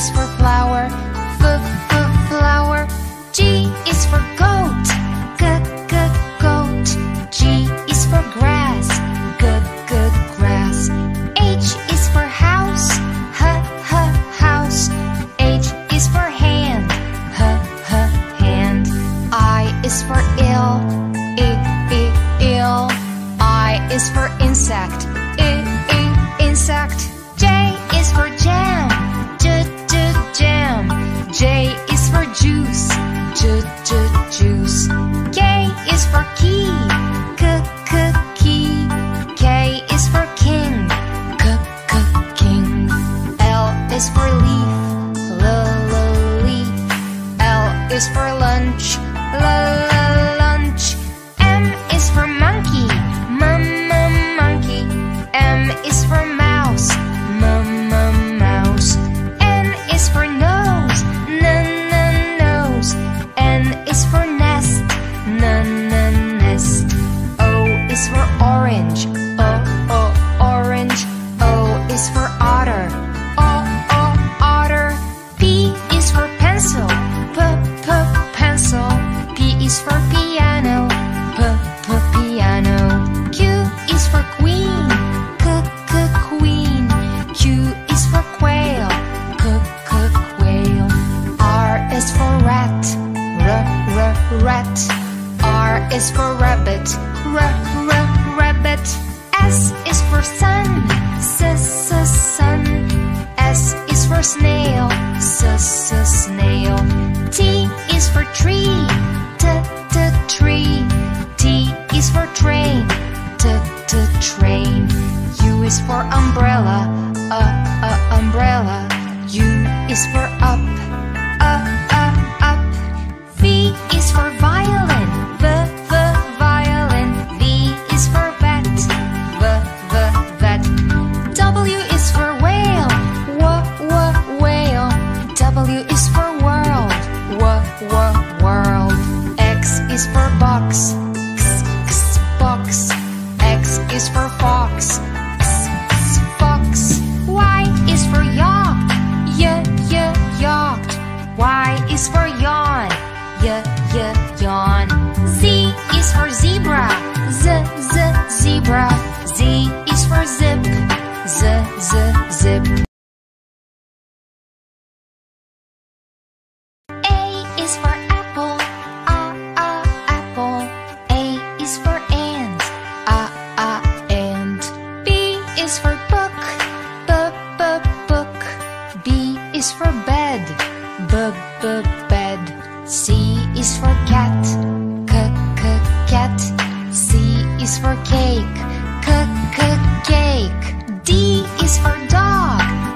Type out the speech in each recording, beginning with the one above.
is for flower, f f flower. G is for goat, g g goat. G is for grass, g g grass. H is for house, h h house. H is for hand, h h hand. I is for ill, i i ill. I is for for r r rabbit. S is for sun, s s sun. S is for snail, s s snail. T is for tree, t t tree. T is for train, t t train. U is for umbrella. for bed, b b bed. C is for cat, c c cat. C is for cake, c c cake. D is for dog.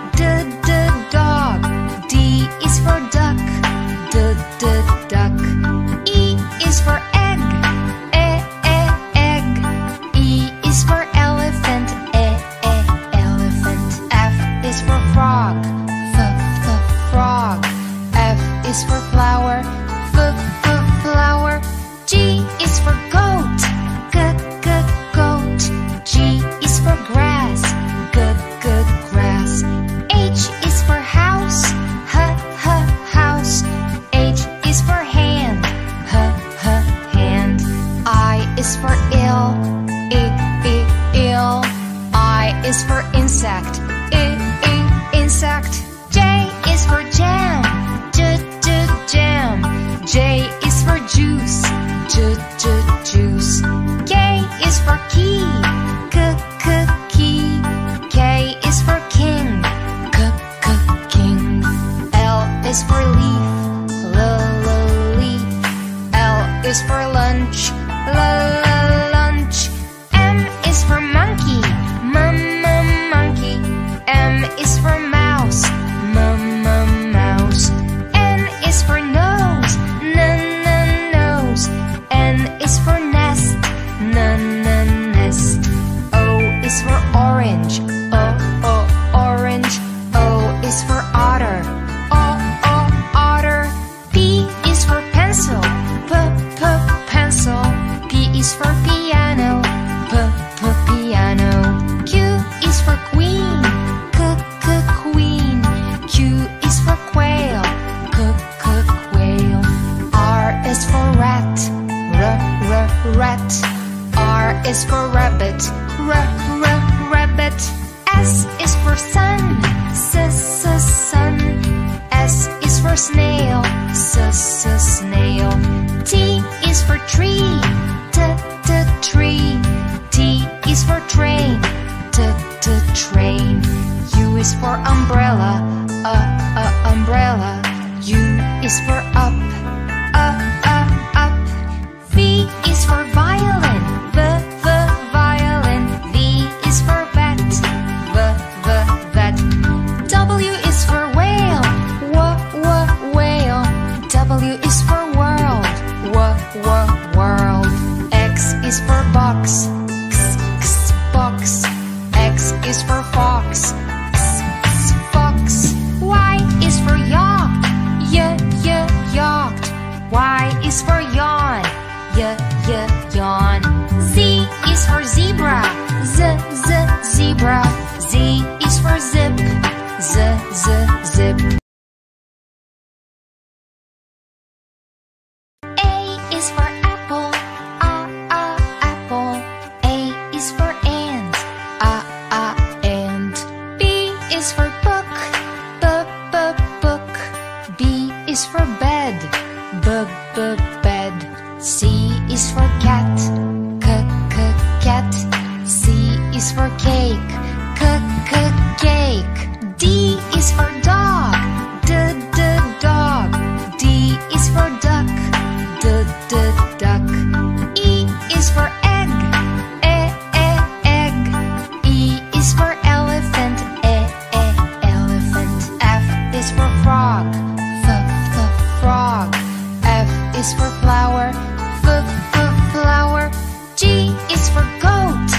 For forgot.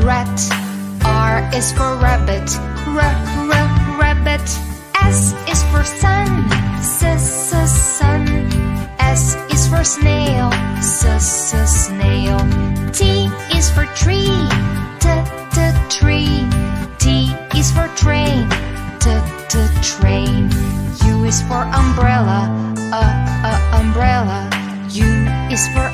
rat. R is for rabbit. R, r, rabbit. S is for sun. S, s, sun. S is for snail. S, s, snail. T is for tree. T, t, tree. T is for train. T, t, train. U is for umbrella. Uh, uh, umbrella. U is for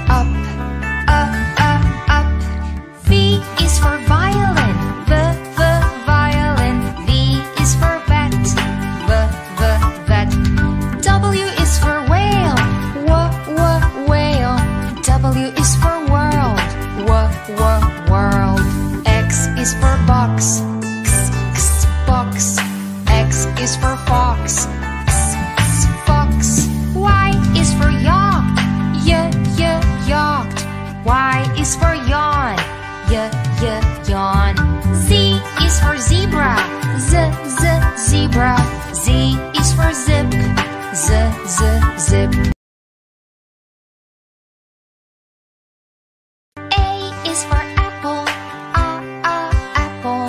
z, zip. A is for apple, a, a, apple.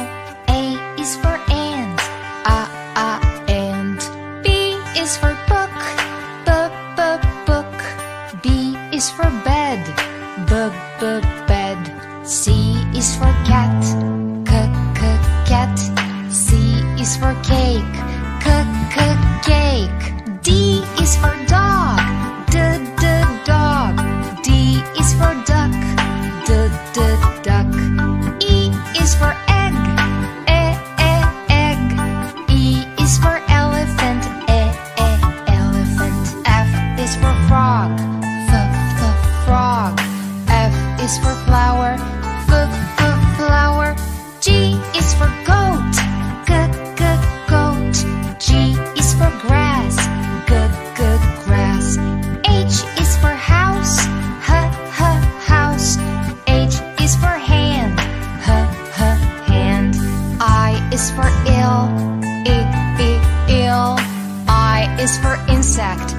A is for ant, a, a, ant. B is for book, b, b, book. B is for bed, b, b, bed. C is for cat, is for ill, i i ill. I is for insect,